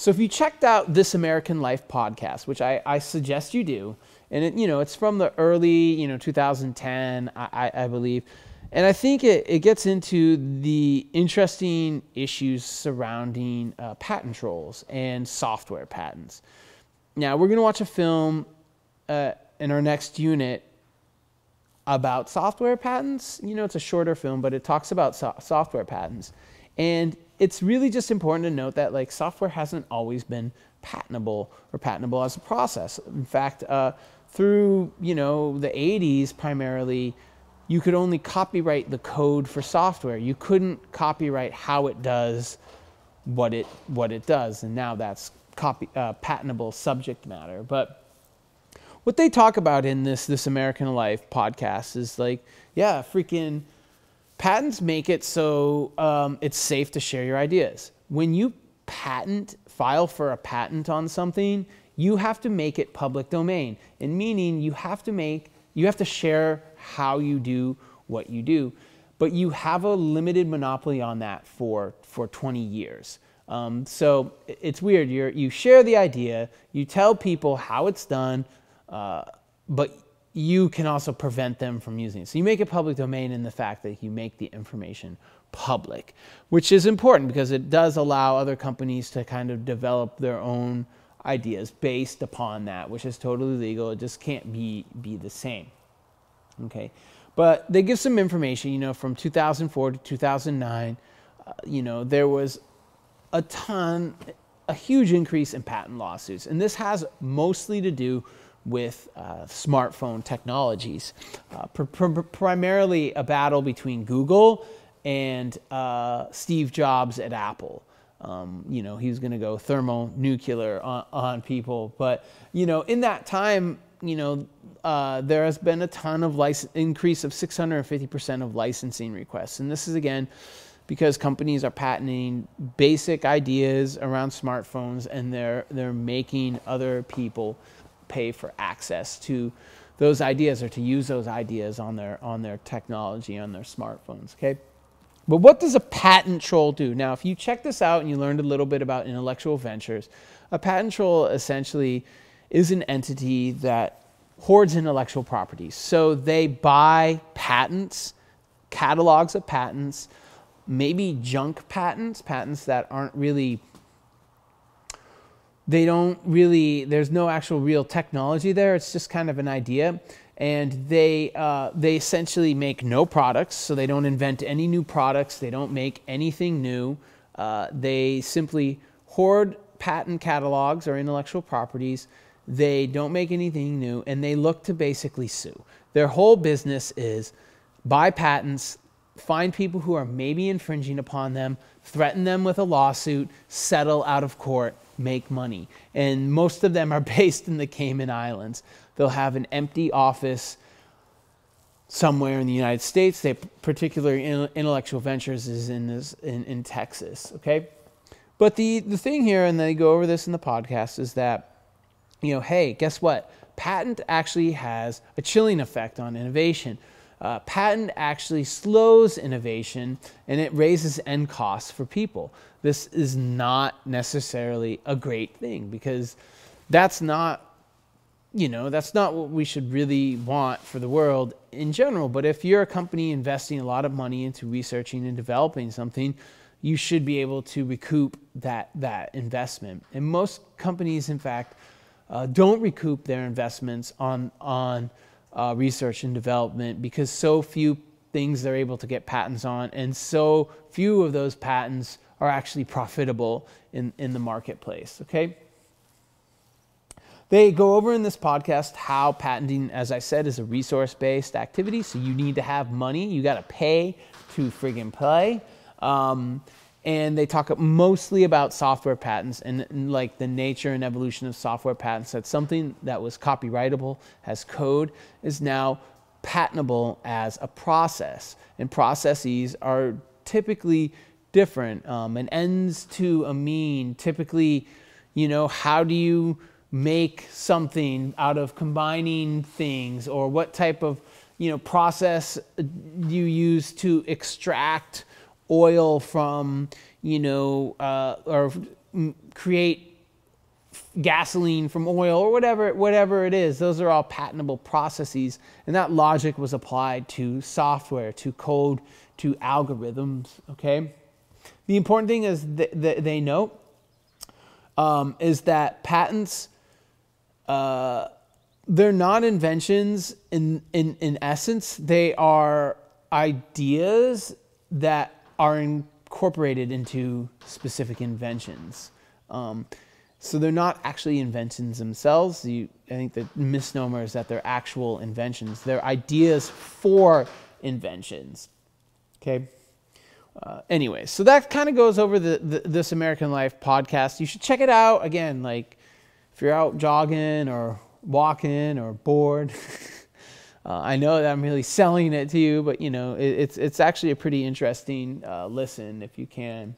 So if you checked out this American Life podcast, which I, I suggest you do, and it, you know it's from the early you know 2010 I, I believe, and I think it, it gets into the interesting issues surrounding uh, patent trolls and software patents. Now we're gonna watch a film uh, in our next unit about software patents. You know it's a shorter film, but it talks about so- software patents, and it's really just important to note that like software hasn't always been patentable or patentable as a process. In fact, uh, through you know the 80s primarily, you could only copyright the code for software. You couldn't copyright how it does what it what it does, and now that's copy uh, patentable subject matter. But what they talk about in this this American Life podcast is like, yeah, freaking patents make it so um, it's safe to share your ideas. When you patent, file for a patent on something, you have to make it public domain. And meaning you have to make, you have to share how you do what you do. But you have a limited monopoly on that for, for 20 years. Um, so it's weird. you you share the idea, you tell people how it's done, uh, but you can also prevent them from using it. So you make it public domain in the fact that you make the information public, which is important because it does allow other companies to kind of develop their own ideas based upon that, which is totally legal. It just can't be be the same. Okay, but they give some information. You know, from 2004 to 2009, uh, you know there was a ton, a huge increase in patent lawsuits, and this has mostly to do with uh, smartphone technologies. Uh, pr- pr- primarily a battle between Google and uh, Steve Jobs at Apple. Um, you know, he was going to go thermonuclear on, on, people. But, you know, in that time, you know, uh, there has been a ton of license increase of 650% of licensing requests. And this is again because companies are patenting basic ideas around smartphones and they're, they're making other people pay for access to those ideas or to use those ideas on their on their technology on their smartphones okay? But what does a patent troll do? Now if you check this out and you learned a little bit about intellectual ventures a patent troll essentially is an entity that hoards intellectual properties so they buy patents catalogs of patents maybe junk patents patents that aren't really they don't really there's no actual real technology there. It's just kind of an idea. And they uh, they essentially make no products so they don't invent any new products. They don't make anything new. Uh, they simply hoard patent catalogs or intellectual properties. They don't make anything new and they look to basically sue. Their whole business is buy patents find people who are maybe infringing upon them threaten them with a lawsuit settle out of court make money. And most of them are based in the Cayman Islands. They'll have an empty office somewhere in the United States. They particularly intellectual ventures is in this in, in Texas. Okay. But the, the thing here, and they go over this in the podcast, is that, you know, hey, guess what? Patent actually has a chilling effect on innovation. Uh, patent actually slows innovation and it raises end costs for people. This is not necessarily a great thing because that's not, you know, that's not what we should really want for the world in general. But if you're a company investing a lot of money into researching and developing something, you should be able to recoup that, that investment. And most companies, in fact, uh, don't recoup their investments on, on uh, research and development because so few things they're able to get patents on, and so few of those patents are actually profitable in, in the marketplace. Okay? They go over in this podcast how patenting, as I said, is a resource based activity. So you need to have money, you got to pay to friggin' play. Um, and they talk mostly about software patents and, and, like the nature and evolution of software patents that something that was copyrightable as code is now patentable as a process. And processes are typically different um, an ends to a mean. Typically you know how do you make something out of combining things? Or what type of you know process do you use to extract oil from, you know, uh, or create gasoline from oil or whatever whatever it is. Those are all patentable processes and that logic was applied to software to code to algorithms okay? The important thing is that they note um, is that patents uh, they're not inventions in, in, in essence. They are ideas that are incorporated into specific inventions um, so they're not actually inventions themselves. You, I think the misnomer is that they're actual inventions. They're ideas for inventions. Okay. Uh, anyway, so that kind of goes over the, the, this American Life podcast. You should check it out again. Like if you're out jogging or walking or bored. uh, I know that I'm really selling it to you, but you know it, it's it's actually a pretty interesting uh, listen if you can.